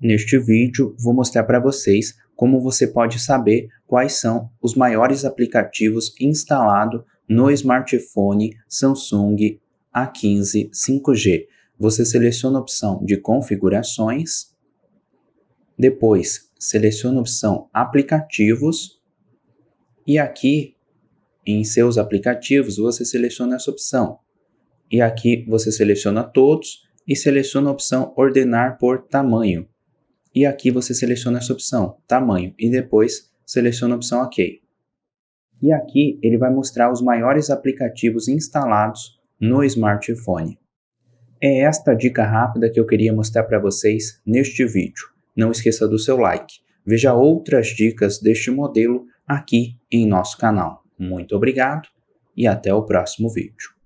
Neste vídeo, vou mostrar para vocês como você pode saber quais são os maiores aplicativos instalados no smartphone Samsung A15 5G. Você seleciona a opção de configurações, depois seleciona a opção aplicativos e aqui em seus aplicativos você seleciona essa opção. E aqui você seleciona todos e seleciona a opção ordenar por tamanho e aqui você seleciona essa opção, tamanho, e depois seleciona a opção OK. E aqui ele vai mostrar os maiores aplicativos instalados no smartphone. É esta dica rápida que eu queria mostrar para vocês neste vídeo. Não esqueça do seu like. Veja outras dicas deste modelo aqui em nosso canal. Muito obrigado e até o próximo vídeo.